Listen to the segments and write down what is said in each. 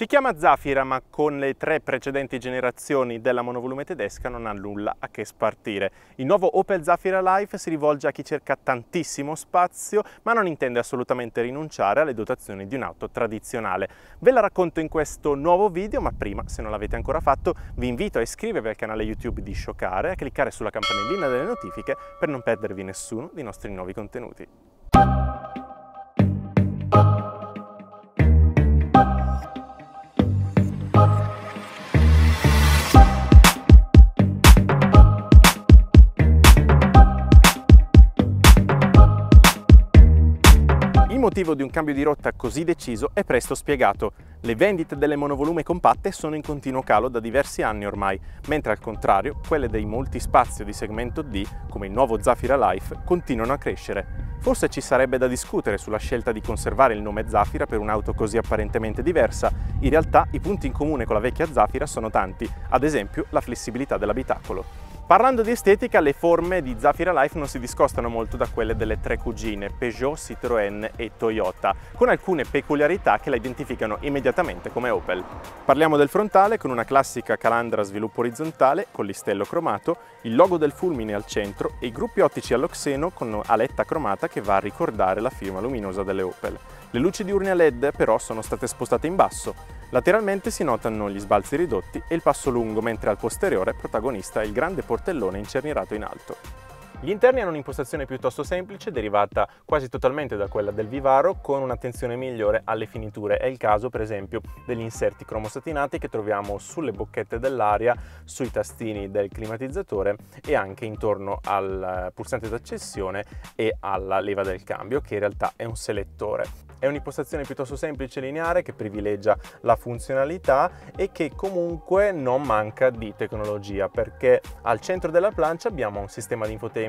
Si chiama Zafira, ma con le tre precedenti generazioni della monovolume tedesca non ha nulla a che spartire. Il nuovo Opel Zafira Life si rivolge a chi cerca tantissimo spazio, ma non intende assolutamente rinunciare alle dotazioni di un'auto tradizionale. Ve la racconto in questo nuovo video, ma prima, se non l'avete ancora fatto, vi invito a iscrivervi al canale YouTube di Sciocare e a cliccare sulla campanellina delle notifiche per non perdervi nessuno dei nostri nuovi contenuti. Motivo di un cambio di rotta così deciso è presto spiegato. Le vendite delle monovolume compatte sono in continuo calo da diversi anni ormai, mentre al contrario quelle dei molti spazi di segmento D, come il nuovo Zafira Life, continuano a crescere. Forse ci sarebbe da discutere sulla scelta di conservare il nome Zafira per un'auto così apparentemente diversa. In realtà i punti in comune con la vecchia Zafira sono tanti, ad esempio la flessibilità dell'abitacolo. Parlando di estetica, le forme di Zafira Life non si discostano molto da quelle delle tre cugine Peugeot, Citroën e Toyota, con alcune peculiarità che la identificano immediatamente come Opel. Parliamo del frontale con una classica calandra a sviluppo orizzontale con l'istello cromato, il logo del fulmine al centro e i gruppi ottici all'oxeno con aletta cromata che va a ricordare la firma luminosa delle Opel. Le luci diurne a LED però sono state spostate in basso. Lateralmente si notano gli sbalzi ridotti e il passo lungo, mentre al posteriore protagonista è il grande portellone incernirato in alto. Gli interni hanno un'impostazione piuttosto semplice, derivata quasi totalmente da quella del Vivaro, con un'attenzione migliore alle finiture. È il caso, per esempio, degli inserti cromosatinati che troviamo sulle bocchette dell'aria, sui tastini del climatizzatore e anche intorno al pulsante d'accensione e alla leva del cambio, che in realtà è un selettore. È un'impostazione piuttosto semplice e lineare che privilegia la funzionalità e che comunque non manca di tecnologia perché al centro della plancia abbiamo un sistema di infotainment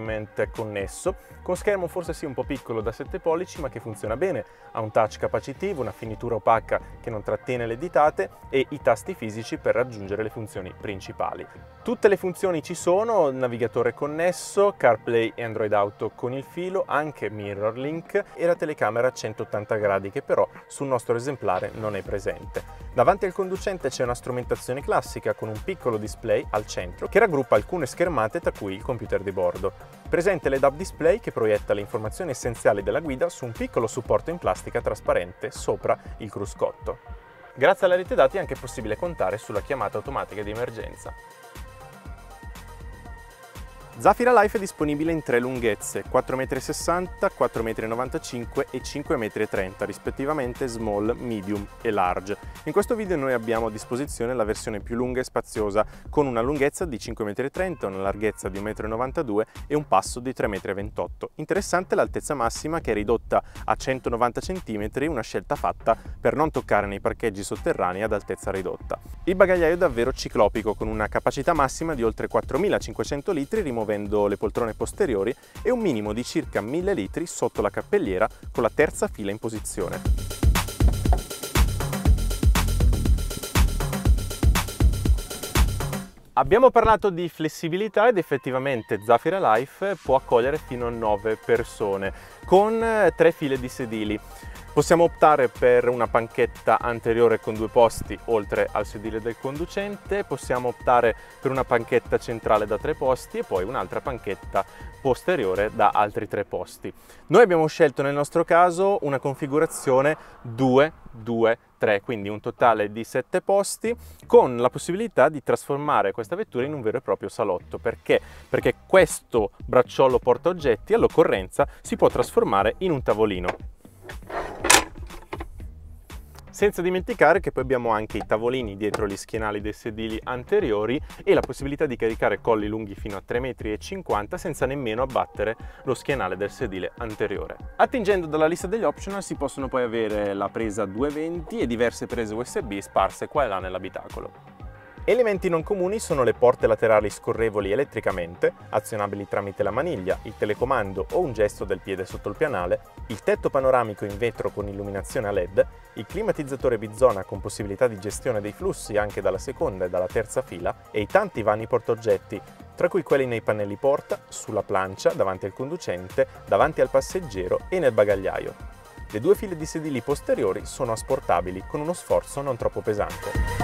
connesso con schermo forse sì un po' piccolo da 7 pollici ma che funziona bene, ha un touch capacitivo, una finitura opaca che non trattiene le ditate e i tasti fisici per raggiungere le funzioni principali. Tutte le funzioni ci sono, navigatore connesso, CarPlay e Android Auto con il filo, anche MirrorLink e la telecamera a 180 gradi che però sul nostro esemplare non è presente. Davanti al conducente c'è una strumentazione classica con un piccolo display al centro che raggruppa alcune schermate tra cui il computer di bordo. Presente l'EDAP display che proietta le informazioni essenziali della guida su un piccolo supporto in plastica trasparente sopra il cruscotto. Grazie alla rete dati è anche possibile contare sulla chiamata automatica di emergenza. Zafira Life è disponibile in tre lunghezze, 4,60 m, 4,95 m e 5,30 m, rispettivamente small, medium e large. In questo video noi abbiamo a disposizione la versione più lunga e spaziosa, con una lunghezza di 5,30 m, una larghezza di 1,92 m e un passo di 3,28 m. Interessante l'altezza massima che è ridotta a 190 cm, una scelta fatta per non toccare nei parcheggi sotterranei ad altezza ridotta. Il bagagliaio è davvero ciclopico, con una capacità massima di oltre 4.500 litri, rimuovendo rimuovendo le poltrone posteriori e un minimo di circa 1000 litri sotto la cappelliera con la terza fila in posizione. Abbiamo parlato di flessibilità ed effettivamente Zafira Life può accogliere fino a 9 persone con tre file di sedili. Possiamo optare per una panchetta anteriore con due posti oltre al sedile del conducente, possiamo optare per una panchetta centrale da tre posti e poi un'altra panchetta posteriore da altri tre posti. Noi abbiamo scelto nel nostro caso una configurazione 2 2 3, quindi un totale di 7 posti con la possibilità di trasformare questa vettura in un vero e proprio salotto. Perché? Perché questo bracciolo porta oggetti all'occorrenza si può trasformare in un tavolino. Senza dimenticare che poi abbiamo anche i tavolini dietro gli schienali dei sedili anteriori e la possibilità di caricare colli lunghi fino a 3,50 m senza nemmeno abbattere lo schienale del sedile anteriore. Attingendo dalla lista degli optional si possono poi avere la presa 220 e diverse prese USB sparse qua e là nell'abitacolo. Elementi non comuni sono le porte laterali scorrevoli elettricamente, azionabili tramite la maniglia, il telecomando o un gesto del piede sotto il pianale, il tetto panoramico in vetro con illuminazione a LED, il climatizzatore bizona con possibilità di gestione dei flussi anche dalla seconda e dalla terza fila e i tanti vani portaoggetti, tra cui quelli nei pannelli porta, sulla plancia, davanti al conducente, davanti al passeggero e nel bagagliaio. Le due file di sedili posteriori sono asportabili con uno sforzo non troppo pesante.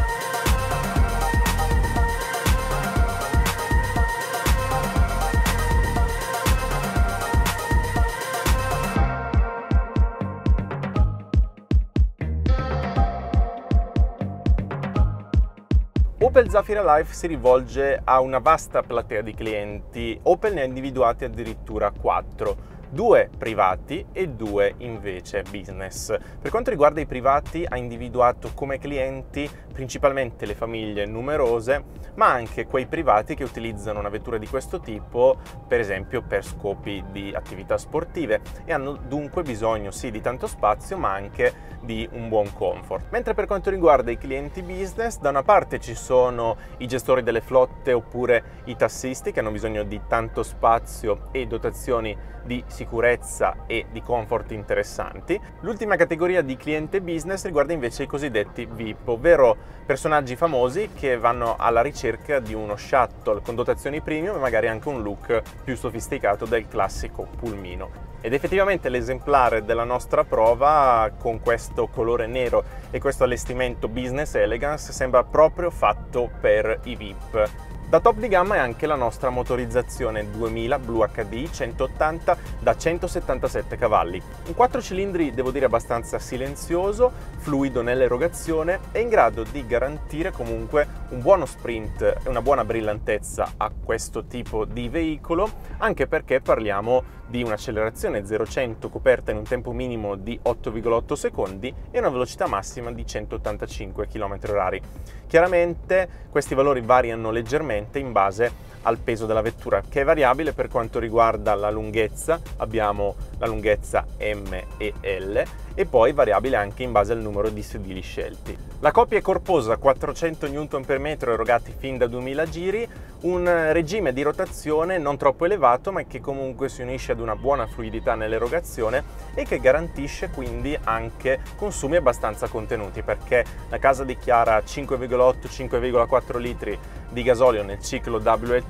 Opel Zafira Life si rivolge a una vasta platea di clienti. Opel ne ha individuati addirittura quattro due privati e due invece business. Per quanto riguarda i privati ha individuato come clienti principalmente le famiglie numerose, ma anche quei privati che utilizzano una vettura di questo tipo, per esempio per scopi di attività sportive e hanno dunque bisogno sì di tanto spazio, ma anche di un buon comfort. Mentre per quanto riguarda i clienti business, da una parte ci sono i gestori delle flotte oppure i tassisti che hanno bisogno di tanto spazio e dotazioni di sicurezza e di comfort interessanti. L'ultima categoria di cliente business riguarda invece i cosiddetti VIP, ovvero personaggi famosi che vanno alla ricerca di uno shuttle con dotazioni premium e magari anche un look più sofisticato del classico pulmino. Ed effettivamente l'esemplare della nostra prova con questo colore nero e questo allestimento business elegance sembra proprio fatto per i VIP. Da top di gamma è anche la nostra motorizzazione 2000 Blue HDI 180 da 177 cavalli. Un 4 cilindri devo dire abbastanza silenzioso, fluido nell'erogazione e in grado di garantire comunque un buono sprint e una buona brillantezza a questo tipo di veicolo, anche perché parliamo di un'accelerazione 0-100 coperta in un tempo minimo di 8,8 secondi e una velocità massima di 185 km/h. Chiaramente questi valori variano leggermente in base al peso della vettura che è variabile per quanto riguarda la lunghezza, abbiamo la lunghezza M e L e poi variabile anche in base al numero di sedili scelti. La coppia è corposa 400 Nm erogati fin da 2000 giri, un regime di rotazione non troppo elevato ma che comunque si unisce ad una buona fluidità nell'erogazione e che garantisce quindi anche consumi abbastanza contenuti perché la casa dichiara 5,8-5,4 litri di gasolio nel ciclo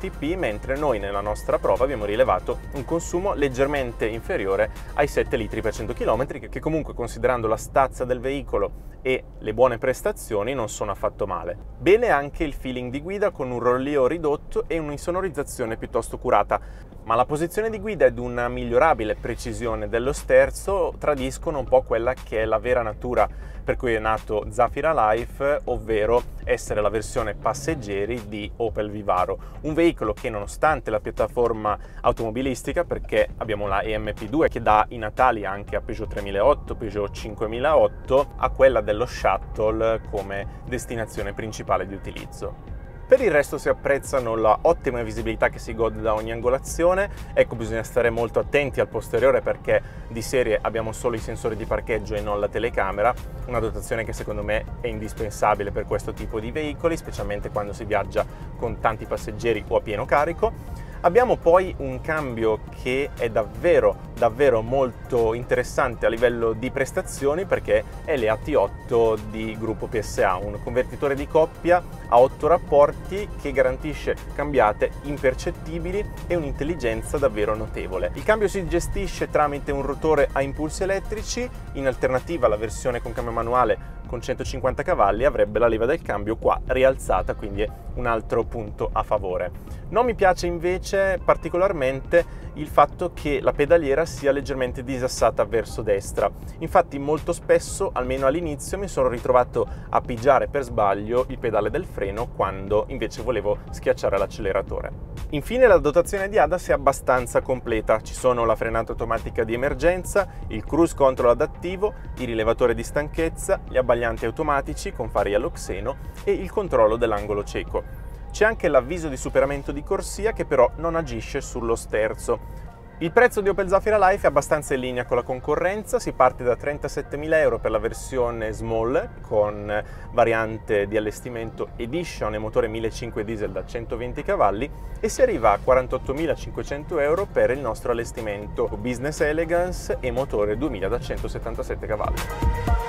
WLTP mentre noi nella nostra prova abbiamo rilevato un consumo leggermente inferiore ai 7 litri per 100 km che comunque considerando la stazza del veicolo e le buone prestazioni non sono affatto male. Bene anche il feeling di guida con un rollio ridotto e un'insonorizzazione piuttosto curata, ma la posizione di guida ed una migliorabile precisione dello sterzo tradiscono un po' quella che è la vera natura per cui è nato Zafira Life, ovvero essere la versione passeggeri di Opel Vivaro, un veicolo che nonostante la piattaforma automobilistica, perché abbiamo la EMP2 che dà i natali anche a Peugeot 3008, Peugeot 5008, ha quella dello shuttle come destinazione principale di utilizzo. Per il resto si apprezzano la ottima visibilità che si gode da ogni angolazione, ecco bisogna stare molto attenti al posteriore perché di serie abbiamo solo i sensori di parcheggio e non la telecamera, una dotazione che secondo me è indispensabile per questo tipo di veicoli, specialmente quando si viaggia con tanti passeggeri o a pieno carico. Abbiamo poi un cambio che è davvero davvero molto interessante a livello di prestazioni perché è l'EAT8 di gruppo PSA, un convertitore di coppia a 8 rapporti che garantisce cambiate impercettibili e un'intelligenza davvero notevole. Il cambio si gestisce tramite un rotore a impulsi elettrici, in alternativa alla versione con cambio manuale con 150 cavalli avrebbe la leva del cambio qua rialzata, quindi è un altro punto a favore. Non mi piace invece particolarmente il fatto che la pedaliera sia leggermente disassata verso destra. Infatti molto spesso, almeno all'inizio, mi sono ritrovato a pigiare per sbaglio il pedale del freno quando invece volevo schiacciare l'acceleratore. Infine la dotazione di ADAS è abbastanza completa, ci sono la frenata automatica di emergenza, il cruise control adattivo, il rilevatore di stanchezza, gli abbaglianti automatici con fari all'oxeno e il controllo dell'angolo cieco. C'è anche l'avviso di superamento di corsia che però non agisce sullo sterzo. Il prezzo di Opel Zafira Life è abbastanza in linea con la concorrenza, si parte da 37.000 euro per la versione small con variante di allestimento Edition e motore 1.500 diesel da 120 cavalli e si arriva a 48.500 euro per il nostro allestimento Business Elegance e motore 2000 da 177 cavalli.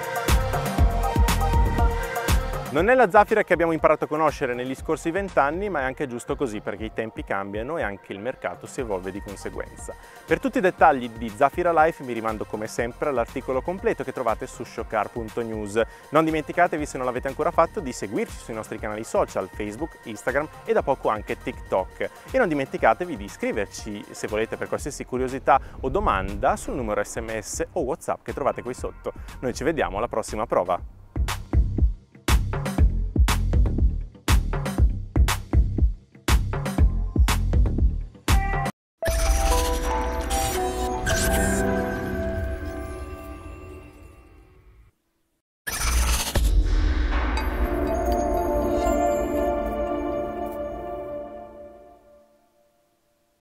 Non è la Zafira che abbiamo imparato a conoscere negli scorsi vent'anni, ma è anche giusto così perché i tempi cambiano e anche il mercato si evolve di conseguenza. Per tutti i dettagli di Zafira Life mi rimando come sempre all'articolo completo che trovate su showcar.news. Non dimenticatevi, se non l'avete ancora fatto, di seguirci sui nostri canali social, Facebook, Instagram e da poco anche TikTok. E non dimenticatevi di iscriverci se volete per qualsiasi curiosità o domanda sul numero sms o whatsapp che trovate qui sotto. Noi ci vediamo alla prossima prova.